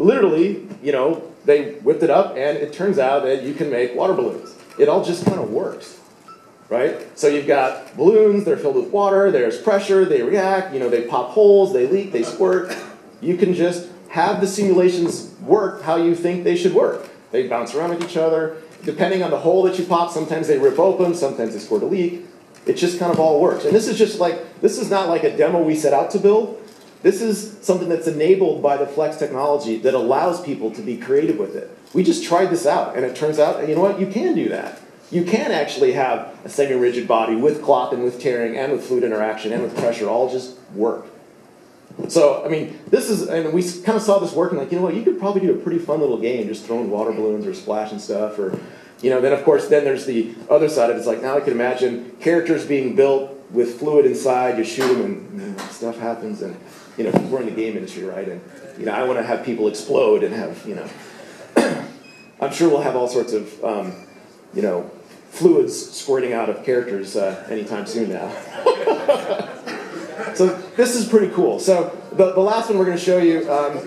literally, you know, they whipped it up and it turns out that you can make water balloons. It all just kind of works, right? So you've got balloons, they're filled with water, there's pressure, they react, you know, they pop holes, they leak, they squirt. You can just have the simulations work how you think they should work. They bounce around with each other. Depending on the hole that you pop, sometimes they rip open, sometimes they squirt a leak. It just kind of all works. And this is just like, this is not like a demo we set out to build. This is something that's enabled by the Flex technology that allows people to be creative with it. We just tried this out, and it turns out, you know what, you can do that. You can actually have a semi-rigid body with cloth and with tearing and with fluid interaction and with pressure all just work. So, I mean, this is, and we kind of saw this working like, you know what, you could probably do a pretty fun little game just throwing water balloons or splashing stuff or, you know, then of course, then there's the other side of it. It's like, now I can imagine characters being built with fluid inside, you shoot them and you know, stuff happens and, you know, we're in the game industry, right? And, you know, I want to have people explode and have, you know, I'm sure we'll have all sorts of, um, you know, fluids squirting out of characters uh, anytime soon now. so this is pretty cool. So the, the last one we're going to show you, um,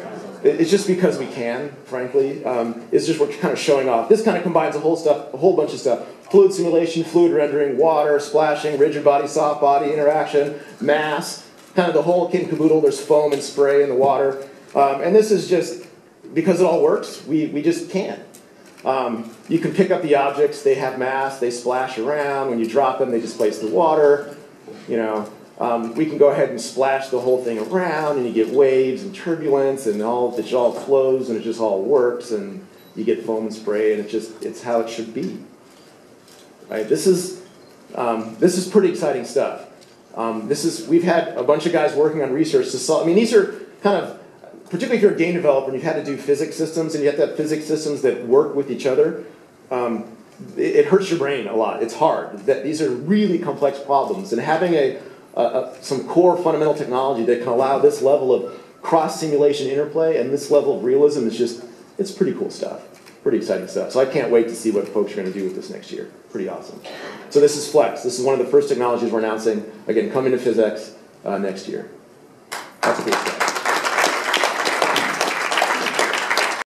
it's just because we can, frankly, um, is just we're kind of showing off. This kind of combines a whole stuff, a whole bunch of stuff. Fluid simulation, fluid rendering, water, splashing, rigid body, soft body, interaction, mass, kind of the whole kit and caboodle. There's foam and spray in the water. Um, and this is just, because it all works, we, we just can. Um, you can pick up the objects, they have mass, they splash around. When you drop them, they displace the water. You know, um, we can go ahead and splash the whole thing around, and you get waves and turbulence, and all it all flows, and it just all works, and you get foam and spray, and it just it's how it should be. Right? This is um, this is pretty exciting stuff. Um, this is we've had a bunch of guys working on research to solve. I mean, these are kind of particularly if you're a game developer and you've had to do physics systems and you have to have physics systems that work with each other, um, it, it, hurts your brain a lot. It's hard. That these are really complex problems, and having a, a, a, some core fundamental technology that can allow this level of cross simulation interplay and this level of realism is just it's pretty cool stuff. Pretty exciting stuff. So I can't wait to see what folks are going to do with this next year. Pretty awesome. So this is Flex. This is one of the first technologies we're announcing. Again, coming to PhysX uh, next year.